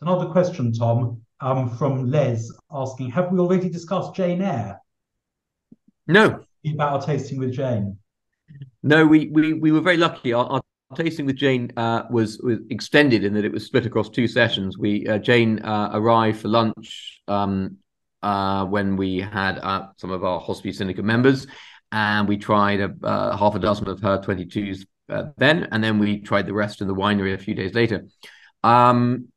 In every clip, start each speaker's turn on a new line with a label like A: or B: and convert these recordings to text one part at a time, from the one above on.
A: Another question, Tom, um, from Les asking, have we already discussed Jane Eyre?
B: No.
A: About our tasting with Jane.
B: No, we we we were very lucky. Our, our tasting with Jane uh, was was extended in that it was split across two sessions. We uh, Jane uh, arrived for lunch um, uh, when we had uh, some of our Hospice Syndicate members, and we tried a, uh, half a dozen of her 22s then, and then we tried the rest in the winery a few days later. Um,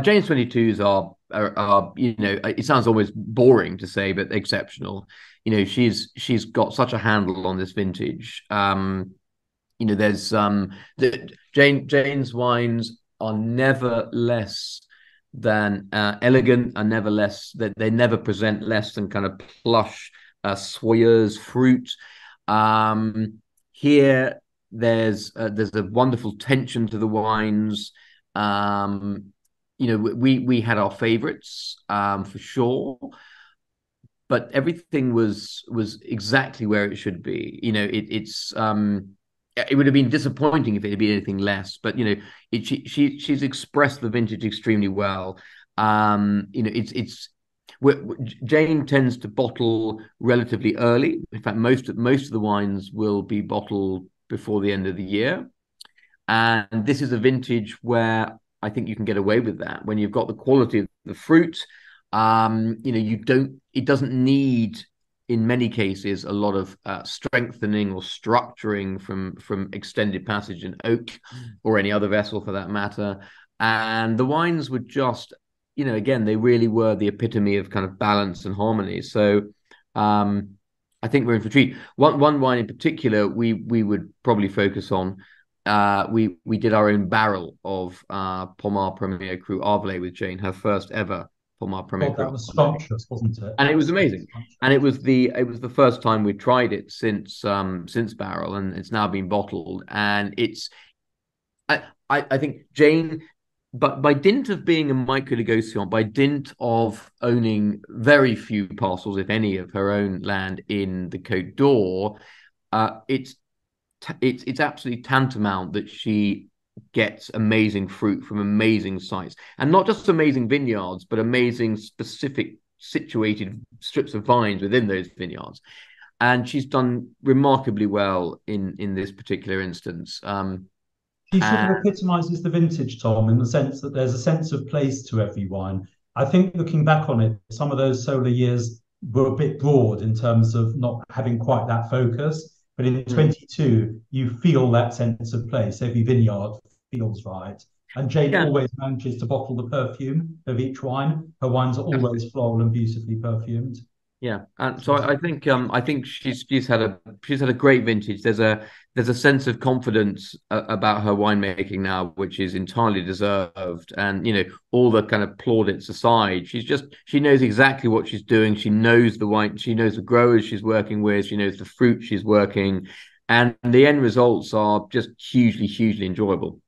B: Jane's 22s are, are, are, you know, it sounds almost boring to say, but exceptional. You know, she's she's got such a handle on this vintage. Um, you know, there's um the Jane Jane's wines are never less than uh, elegant, are never less that they, they never present less than kind of plush uh, Soyers fruit. Um, here, there's uh, there's a wonderful tension to the wines. Um, you know, we we had our favorites um, for sure, but everything was was exactly where it should be. You know, it, it's um, it would have been disappointing if it had been anything less. But you know, it, she, she she's expressed the vintage extremely well. Um, you know, it's it's Jane tends to bottle relatively early. In fact, most of, most of the wines will be bottled before the end of the year, and this is a vintage where I think you can get away with that when you've got the quality of the fruit. Um, you know, you don't. It doesn't need in many cases a lot of uh, strengthening or structuring from from extended passage in oak or any other vessel for that matter and the wines were just you know again they really were the epitome of kind of balance and harmony so um i think we're in for a treat one one wine in particular we we would probably focus on uh, we we did our own barrel of uh, Pommard Premier Cru Arvelets with Jane, her first ever my premier.
A: Oh, that was scrumptious, wasn't it?
B: And it was amazing. And it was the it was the first time we tried it since um since barrel, and it's now been bottled. And it's I I, I think Jane. But by dint of being a micro negociant, by dint of owning very few parcels, if any, of her own land in the Côte d'Or, uh, it's it's it's absolutely tantamount that she gets amazing fruit from amazing sites and not just amazing vineyards but amazing specific situated strips of vines within those vineyards. And she's done remarkably well in in this particular instance um
A: she sort of epitomizes the vintage tom in the sense that there's a sense of place to every wine i think looking back on it some of those solar years were a bit broad in terms of not having quite that focus but in mm. 22, you feel that sense of place. Every vineyard feels right. And Jane yeah. always manages to bottle the perfume of each wine. Her wines are always floral and beautifully perfumed.
B: Yeah, and so I think um, I think she's she's had a she's had a great vintage. There's a there's a sense of confidence uh, about her winemaking now, which is entirely deserved. And you know, all the kind of plaudits aside, she's just she knows exactly what she's doing. She knows the wine, she knows the growers she's working with, she knows the fruit she's working, and the end results are just hugely hugely enjoyable.